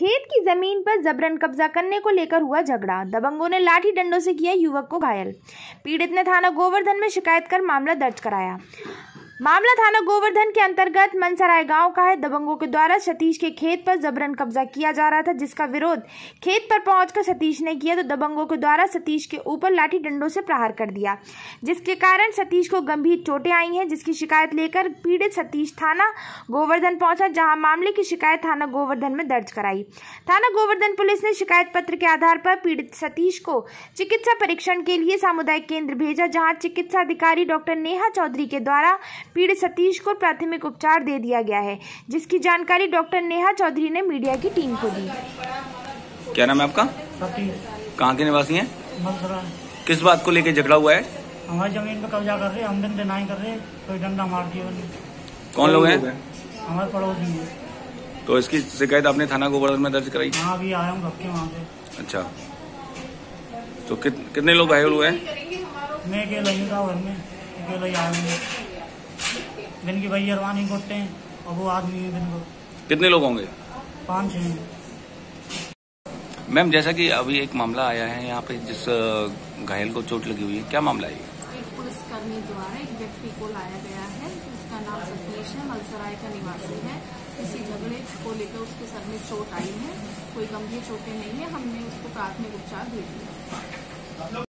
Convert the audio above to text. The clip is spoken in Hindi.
खेत की ज़मीन पर जबरन कब्जा करने को लेकर हुआ झगड़ा। दबंगों ने लाठी डंडों से किया युवक को घायल। पीड़ित ने थाना गोवर्धन में शिकायत कर मामला दर्ज कराया। मामला थाना गोवर्धन के अंतर्गत मनसराय गाँव का है। दबंगों के द्वारा सतीश के खेत पर जबरन कब्जा किया जा रहा था, जिसका विरोध खेत पर पहुंचकर सतीश ने किया तो दबंगों के द्वारा सतीश के ऊपर लाठी डंडों से प्रहार कर दिया। जिसके कारण सतीश को गंभीर चोटें आई हैं, जिसकी शिकायत लेकर पीड़ित सतीश थाना गोवर्धन पहुँचा, जहाँ मामले की शिकायत थाना गोवर्धन में दर्ज कराई। थाना गोवर्धन पुलिस ने शिकायत पत्र के आधार पर पीड़ित सतीश को चिकित्सा परीक्षण के लिए सामुदायिक केंद्र भेजा, जहाँ चिकित्सा अधिकारी डॉक्टर नेहा चौधरी के द्वारा पीड़ित सतीश को प्राथमिक उपचार दे दिया गया है जिसकी जानकारी डॉक्टर नेहा चौधरी ने मीडिया की टीम को दी। क्या नाम है आपका? सतीश। कहाँ के निवासी है? किस बात को लेकर झगड़ा हुआ है? हमारी ज़मीन पे कब्जा कर रहे हम दिन डिनाई कर रहे कोई डंडा मार दिया कौन लोग हैं? हमारे पड़ोसी हैं। तो इसकी शिकायत आपने थाना गोवर्धन में दर्ज कराई? वहाँ भी आया हूँ धक्के वहाँ से अच्छा। तो कित, कितने लोग घायल हुए हैं? मैं अकेला ही था घर में। अकेला ही आया हूँ। दिन की भाई अरवानी कोटते हैं और वो आदमी है को कितने लोग होंगे? पाँच छः मैम जैसा कि अभी एक मामला आया है यहाँ पे जिस घायल को चोट लगी हुई है क्या मामला है एक पुलिसकर्मी द्वारा एक व्यक्ति को लाया गया है जिसका नाम सतीश है मलसराय का निवासी है। किसी झगड़े को लेकर उसके सर में चोट आई है कोई गंभीर चोटें नहीं है हमने उसको प्राथमिक उपचार दे दिया।